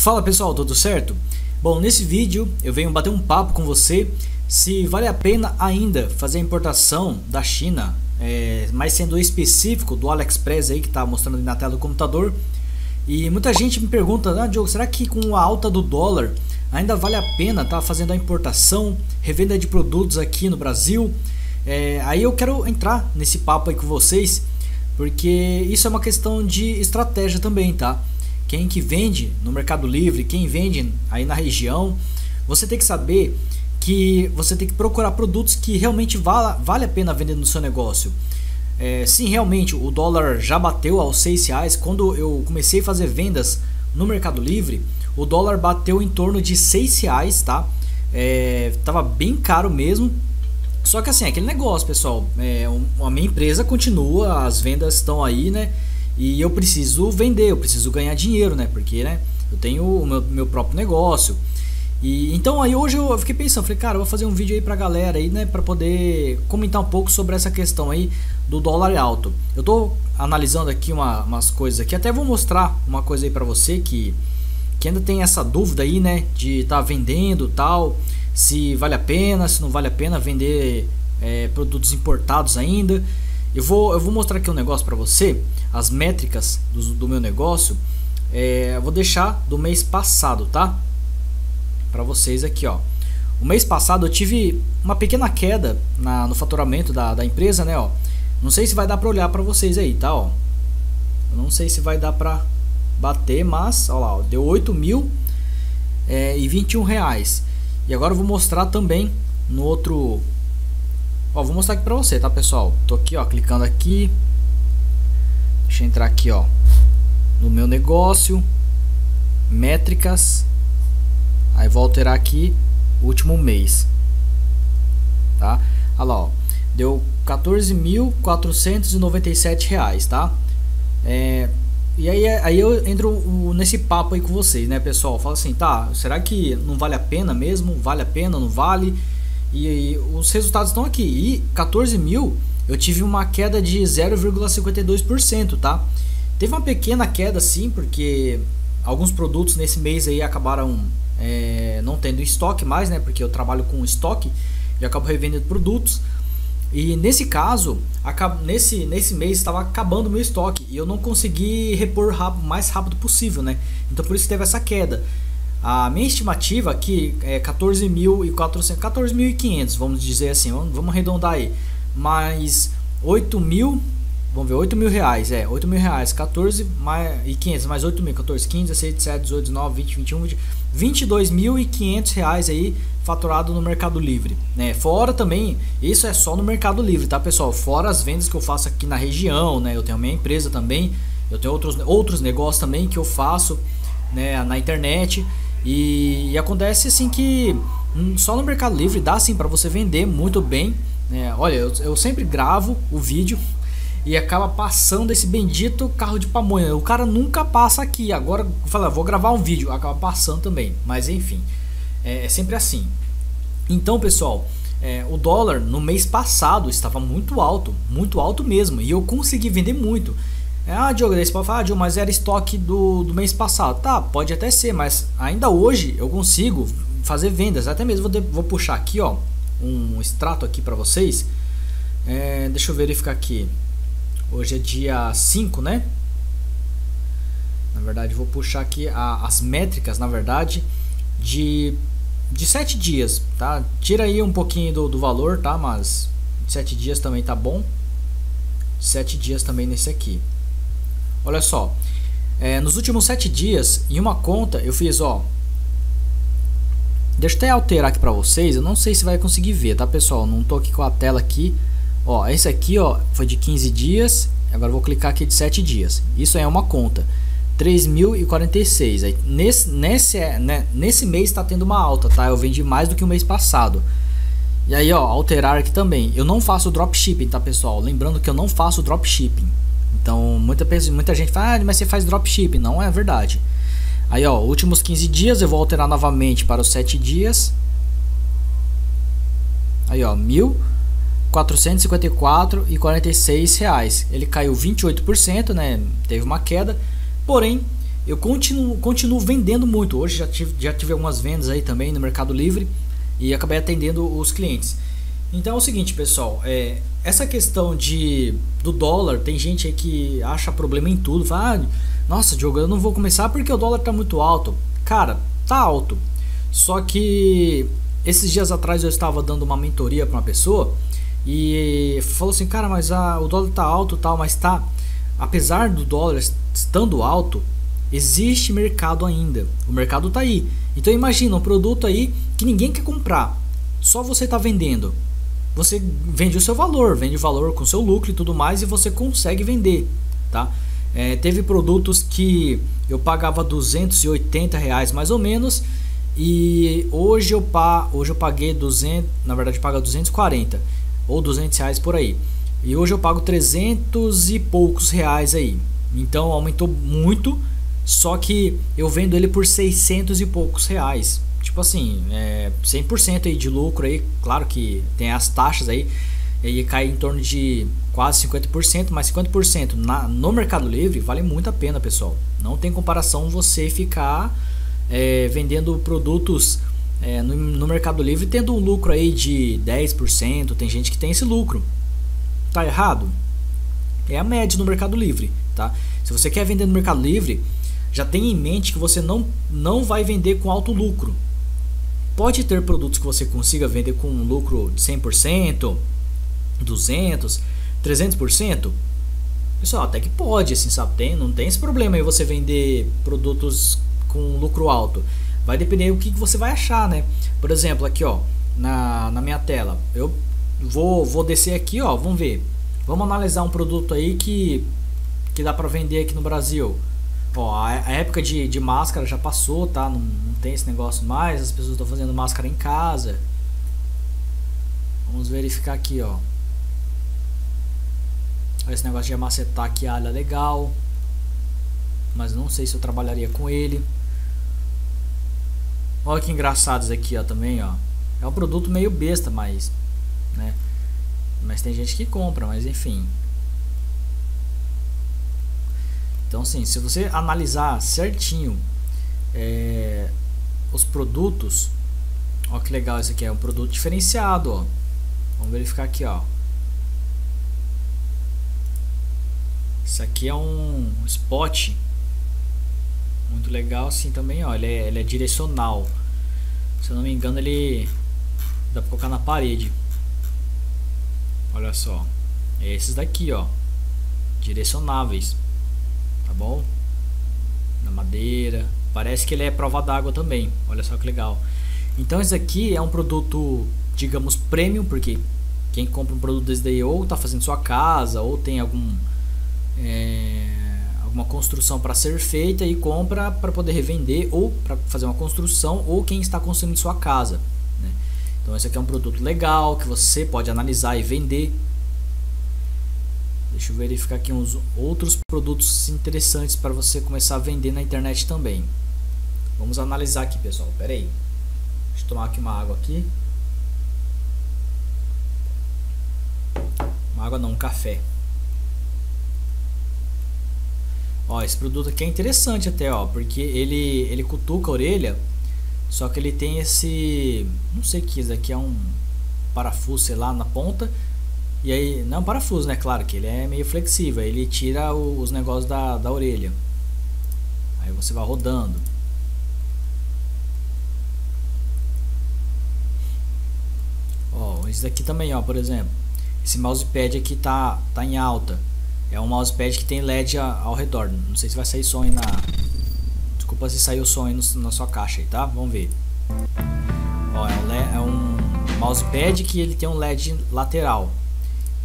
Fala pessoal, tudo certo? Bom, nesse vídeo eu venho bater um papo com você se vale a pena ainda fazer a importação da China, é, mas sendo específico do AliExpress aí que está mostrando na tela do computador. E muita gente me pergunta, ah, Diogo, será que com a alta do dólar ainda vale a pena estar tá fazendo a importação, revenda de produtos aqui no Brasil? É, aí eu quero entrar nesse papo aí com vocês, porque isso é uma questão de estratégia também, tá? Quem que vende no Mercado Livre, quem vende aí na região, você tem que saber que você tem que procurar produtos que realmente vala, vale a pena vender no seu negócio. É, sim, realmente o dólar já bateu aos 6 reais. Quando eu comecei a fazer vendas no Mercado Livre, o dólar bateu em torno de 6 reais, tá? É, tava bem caro mesmo. Só que assim, aquele negócio, pessoal, é, a minha empresa continua, as vendas estão aí, né? E eu preciso vender, eu preciso ganhar dinheiro, né? Porque, né? Eu tenho o meu, meu próprio negócio. E então aí hoje eu fiquei pensando, falei, cara, eu vou fazer um vídeo aí pra galera aí, né, para poder comentar um pouco sobre essa questão aí do dólar alto. Eu tô analisando aqui uma, umas coisas aqui, até vou mostrar uma coisa aí para você que que ainda tem essa dúvida aí, né, de tá vendendo tal, se vale a pena, se não vale a pena vender é, produtos importados ainda. Eu vou, eu vou mostrar aqui um negócio para você, as métricas do, do meu negócio. É, eu vou deixar do mês passado, tá? Para vocês aqui, ó. O mês passado eu tive uma pequena queda na, no faturamento da, da empresa, né? Ó. Não sei se vai dar para olhar para vocês aí, tá? Ó. Eu não sei se vai dar para bater, mas ó lá, ó, deu 8 mil é, e 21 reais. E agora eu vou mostrar também no outro Ó, vou mostrar aqui pra você, tá pessoal? Tô aqui, ó, clicando aqui. Deixa eu entrar aqui, ó. No meu negócio. Métricas. Aí vou alterar aqui último mês. Tá? Olha lá, ó. Deu 14.497 reais, tá? É, e aí, aí eu entro nesse papo aí com vocês, né, pessoal? Fala assim, tá, será que não vale a pena mesmo? Vale a pena, não vale? E, e os resultados estão aqui. E 14 mil eu tive uma queda de 0,52%, tá? Teve uma pequena queda sim, porque alguns produtos nesse mês aí acabaram é, não tendo estoque mais, né? Porque eu trabalho com estoque e acabo revendendo produtos. E nesse caso, nesse, nesse mês estava acabando o meu estoque e eu não consegui repor o mais rápido possível, né? Então por isso teve essa queda. A minha estimativa aqui é 14.400, 14.500, vamos dizer assim, vamos, vamos arredondar aí. Mais 8 mil, vamos ver, 8 mil reais, é, 8 mil reais, 14 mais, e 500, mais 8 mil, 14, 15, 16, 17, 18, 19, 20, 21, 20, 22.500 reais aí faturado no Mercado Livre, né? Fora também, isso é só no Mercado Livre, tá pessoal? Fora as vendas que eu faço aqui na região, né? Eu tenho a minha empresa também, eu tenho outros, outros negócios também que eu faço, né, na internet. E, e acontece assim que hum, só no Mercado Livre dá assim para você vender muito bem. Né? Olha, eu, eu sempre gravo o vídeo e acaba passando esse bendito carro de pamonha. O cara nunca passa aqui. Agora fala, vou gravar um vídeo, acaba passando também. Mas enfim, é, é sempre assim. Então, pessoal, é, o dólar no mês passado estava muito alto, muito alto mesmo, e eu consegui vender muito. Ah, Diogo, daí você pode falar, ah, Diogo, mas era estoque do, do mês passado. Tá, pode até ser, mas ainda hoje eu consigo fazer vendas. Até mesmo vou, de, vou puxar aqui, ó, um extrato aqui para vocês. É, deixa eu verificar aqui. Hoje é dia 5, né? Na verdade, vou puxar aqui a, as métricas, na verdade, de, de 7 dias, tá? Tira aí um pouquinho do, do valor, tá? Mas 7 dias também tá bom. 7 dias também nesse aqui. Olha só, é, nos últimos sete dias, em uma conta, eu fiz, ó. Deixa eu até alterar aqui pra vocês, eu não sei se vai conseguir ver, tá pessoal? Não tô aqui com a tela aqui. Ó, esse aqui, ó, foi de 15 dias, agora vou clicar aqui de 7 dias. Isso é uma conta. 3.046. Aí, nesse, nesse, né, nesse mês está tendo uma alta, tá? Eu vendi mais do que o mês passado. E aí, ó, alterar aqui também. Eu não faço dropshipping, tá, pessoal? Lembrando que eu não faço dropshipping. Então, muita, muita gente fala, ah, mas você faz dropship. Não é verdade. Aí, ó, últimos 15 dias eu vou alterar novamente para os 7 dias. Aí, ó, 1.454 e reais. Ele caiu 28%, né? Teve uma queda. Porém, eu continuo, continuo vendendo muito. Hoje já tive, já tive algumas vendas aí também no Mercado Livre e acabei atendendo os clientes. Então é o seguinte, pessoal, é, essa questão de do dólar, tem gente aí que acha problema em tudo, fala, ah, nossa, Diogo, eu não vou começar porque o dólar tá muito alto. Cara, tá alto. Só que esses dias atrás eu estava dando uma mentoria para uma pessoa e falou assim, cara, mas a, o dólar tá alto tal, mas tá, apesar do dólar estando alto, existe mercado ainda. O mercado tá aí. Então imagina um produto aí que ninguém quer comprar, só você está vendendo. Você vende o seu valor, vende o valor com seu lucro e tudo mais e você consegue vender, tá? É, teve produtos que eu pagava 280 reais mais ou menos e hoje eu, pa, hoje eu paguei 200, na verdade paga 240 ou 200 reais por aí. E hoje eu pago 300 e poucos reais aí. Então aumentou muito só que eu vendo ele por 600 e poucos reais. Tipo assim, é 100% aí de lucro aí, claro que tem as taxas aí, e cai em torno de quase 50%, mas 50% na, no Mercado Livre vale muito a pena, pessoal. Não tem comparação você ficar é, vendendo produtos é, no, no, Mercado Livre tendo um lucro aí de 10%, tem gente que tem esse lucro. Tá errado? É a média no Mercado Livre, tá? Se você quer vender no Mercado Livre, já tenha em mente que você não, não vai vender com alto lucro. Pode ter produtos que você consiga vender com um lucro de 100%, 200%, 300%. Pessoal, até que pode, assim, sabe? Tem, não tem esse problema aí você vender produtos com lucro alto. Vai depender do que você vai achar, né? Por exemplo, aqui ó, na, na minha tela, eu vou, vou descer aqui, ó, vamos ver. Vamos analisar um produto aí que, que dá para vender aqui no Brasil. Ó, a, a época de, de máscara já passou, tá? Não, não tem esse negócio mais. As pessoas estão fazendo máscara em casa. Vamos verificar aqui, ó. Esse negócio de amacetar aqui alho é legal. Mas não sei se eu trabalharia com ele. Olha que engraçados aqui, ó, também, ó. É um produto meio besta, mas, né? Mas tem gente que compra, mas enfim. Então, assim, se você analisar certinho é, os produtos, ó que legal esse aqui é um produto diferenciado, ó. Vamos verificar aqui, ó. Isso aqui é um spot muito legal assim também, ó. Ele é, ele é direcional. Se eu não me engano, ele dá pra colocar na parede. Olha só. É esses daqui, ó. Direcionáveis tá bom? Na madeira. Parece que ele é prova d'água também. Olha só que legal. Então esse aqui é um produto, digamos, premium, porque quem compra um produto desse daí ou está fazendo sua casa, ou tem algum é, alguma construção para ser feita e compra para poder revender ou para fazer uma construção ou quem está construindo sua casa. Né? Então esse aqui é um produto legal que você pode analisar e vender Deixa eu verificar aqui uns outros produtos interessantes para você começar a vender na internet também. Vamos analisar aqui, pessoal. Pera aí. Deixa eu tomar aqui uma água aqui. Uma água não, um café. Ó, esse produto aqui é interessante até, ó, porque ele ele cutuca a orelha, só que ele tem esse, não sei o que isso aqui é um parafuso, sei lá, na ponta e aí, não parafuso, né? Claro que ele é meio flexível. Ele tira o, os negócios da, da orelha. Aí você vai rodando. Ó, esse daqui também, ó, por exemplo. Esse mousepad aqui tá, tá em alta. É um mousepad que tem LED ao redor. Não sei se vai sair som aí na... Desculpa se saiu som aí no, na sua caixa aí, tá? Vamos ver. Ó, é um, é um mousepad que ele tem um LED lateral.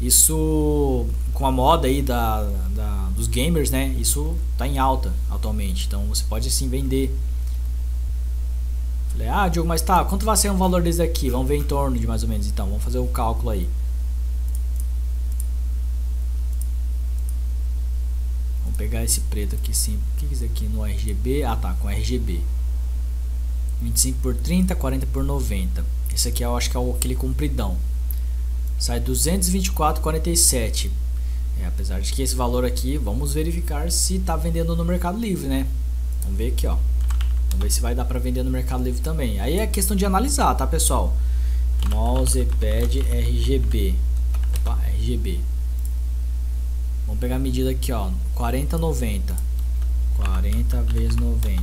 Isso com a moda aí da, da, dos gamers, né? Isso tá em alta atualmente. Então você pode sim vender. Falei, ah, Diogo, mas tá, quanto vai ser um valor desse aqui? Vamos ver em torno de mais ou menos. Então, vamos fazer o cálculo aí. Vamos pegar esse preto aqui sim. O que é isso aqui no RGB? Ah, tá, com RGB. 25 por 30, 40 por 90. Esse aqui eu acho que é aquele compridão sai 224,47 é, apesar de que esse valor aqui vamos verificar se está vendendo no Mercado Livre né Vamos ver aqui, ó. Vamos ver se vai dar para vender no Mercado Livre também. Aí é questão de analisar, tá, pessoal? Mousepad RGB. Opa, RGB. Vamos pegar a medida aqui, ó. 40, 90. 40 vezes 90.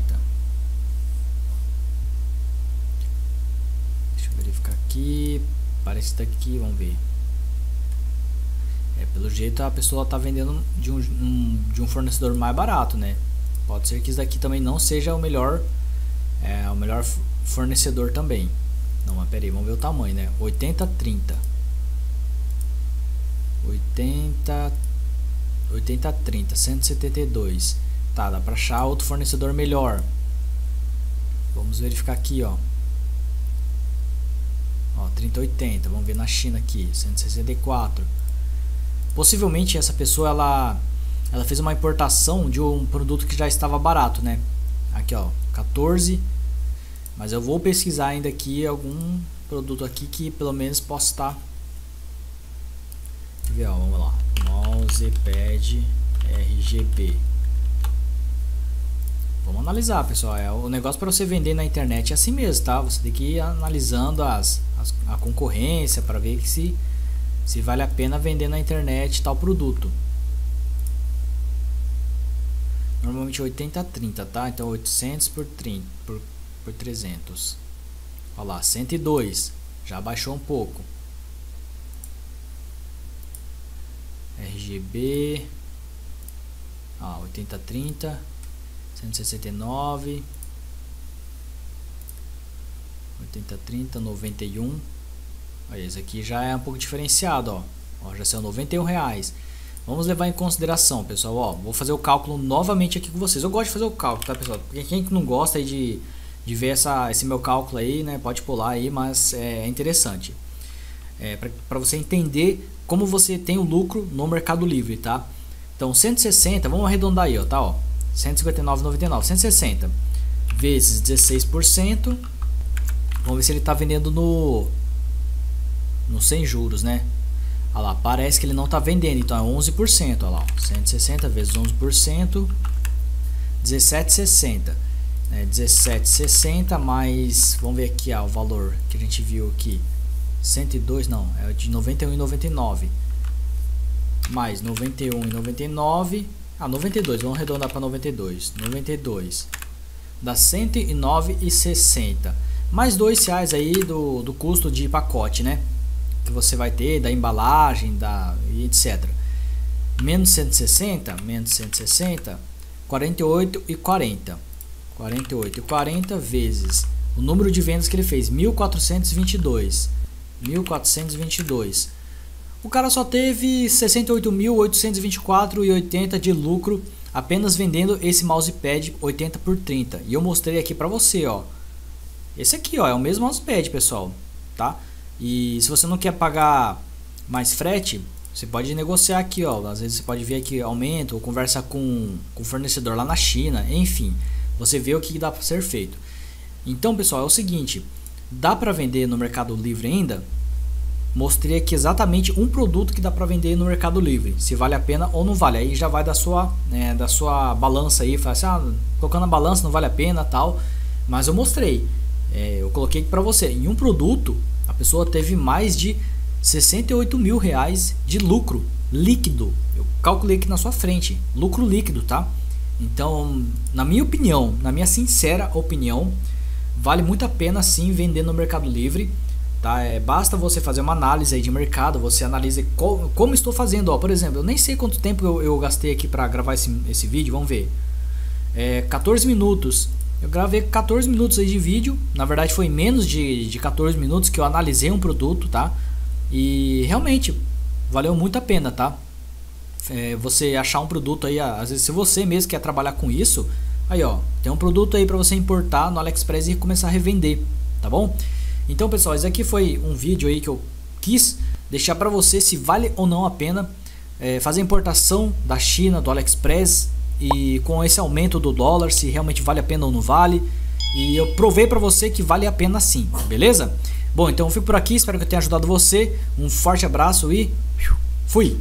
Deixa eu verificar aqui. Parece daqui, vamos ver. É, pelo jeito a pessoa está vendendo de um, um, de um fornecedor mais barato, né? Pode ser que isso daqui também não seja o melhor é, o melhor fornecedor também. Não, mas peraí, vamos ver o tamanho, né? 80 30. 80 80 30, 172. Tá, dá para achar outro fornecedor melhor. Vamos verificar aqui, ó. Ó, 3080, vamos ver na China aqui, 164. Possivelmente essa pessoa ela ela fez uma importação de um produto que já estava barato, né? Aqui, ó, 14. Mas eu vou pesquisar ainda aqui algum produto aqui que pelo menos possa estar ver, ó, vamos lá. Mousepad RGB. Vamos analisar, pessoal. É o negócio para você vender na internet é assim mesmo, tá? Você tem que ir analisando as, as a concorrência para ver se se vale a pena vender na internet tal produto. Normalmente 80 a 30, tá? Então 800 por 30 por, por 300. Olha lá, 102. Já baixou um pouco. RGB. Ah, 80 a 30. 169. 80 a 30, 91. Aí, esse aqui já é um pouco diferenciado, ó. ó já são 91 reais. Vamos levar em consideração, pessoal, ó. Vou fazer o cálculo novamente aqui com vocês. Eu gosto de fazer o cálculo, tá, pessoal? Porque quem não gosta de, de ver essa, esse meu cálculo aí, né? Pode pular aí, mas é interessante. É, para você entender como você tem o lucro no Mercado Livre, tá? Então, 160, vamos arredondar aí, ó, tá, ó. 159,99, 160 vezes 16%. Vamos ver se ele está vendendo no no sem juros, né? Olha lá, parece que ele não está vendendo, então é 11%, olha lá, 160 vezes 11%, 17,60. Né? 17,60 mais, vamos ver aqui ó, o valor que a gente viu aqui, 102, não, é de 91,99 mais 91,99 ah, 92, vamos arredondar para 92 92 dá 109,60 mais dois reais aí do, do custo de pacote, né? que você vai ter, da embalagem, da etc. Menos 160, menos 160, 48 e 40. 48 e 40 vezes o número de vendas que ele fez, 1422. 1422. O cara só teve 68.824,80 de lucro apenas vendendo esse mousepad 80 por 30. E eu mostrei aqui para você, ó. Esse aqui, ó, é o mesmo mousepad, pessoal, tá? E se você não quer pagar mais frete, você pode negociar aqui, ó. Às vezes você pode ver aqui aumento ou conversa com, com o fornecedor lá na China, enfim. Você vê o que dá para ser feito. Então, pessoal, é o seguinte, dá para vender no Mercado Livre ainda? Mostrei aqui exatamente um produto que dá para vender no Mercado Livre, se vale a pena ou não vale. Aí já vai da sua, né, da sua balança aí, fala assim, ah, colocando a balança não vale a pena, tal. Mas eu mostrei, é, eu coloquei para você em um produto a pessoa teve mais de 68 mil reais de lucro líquido. Eu calculei aqui na sua frente, lucro líquido, tá? Então, na minha opinião, na minha sincera opinião, vale muito a pena sim vender no Mercado Livre. Tá? É, basta você fazer uma análise de mercado, você analisa co como estou fazendo. Ó, por exemplo, eu nem sei quanto tempo eu, eu gastei aqui para gravar esse, esse vídeo, vamos ver. É, 14 minutos. Eu gravei 14 minutos de vídeo, na verdade foi menos de, de 14 minutos que eu analisei um produto, tá? E realmente valeu muito a pena, tá? É, você achar um produto aí, às vezes se você mesmo quer trabalhar com isso, aí ó, tem um produto aí para você importar no AliExpress e começar a revender, tá bom? Então pessoal, esse aqui foi um vídeo aí que eu quis deixar para você se vale ou não a pena é, fazer importação da China, do AliExpress e com esse aumento do dólar, se realmente vale a pena ou não vale. E eu provei para você que vale a pena sim, beleza? Bom, então eu fico por aqui, espero que eu tenha ajudado você. Um forte abraço e fui!